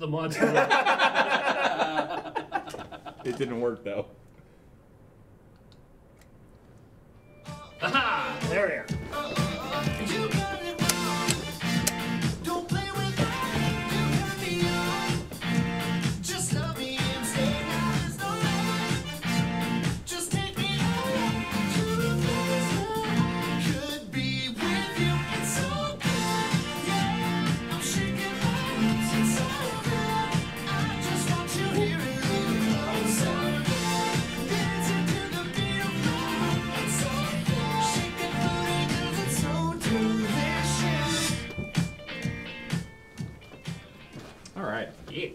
the mozzarella. It didn't work though. Aha! There we are. All right. Yeah.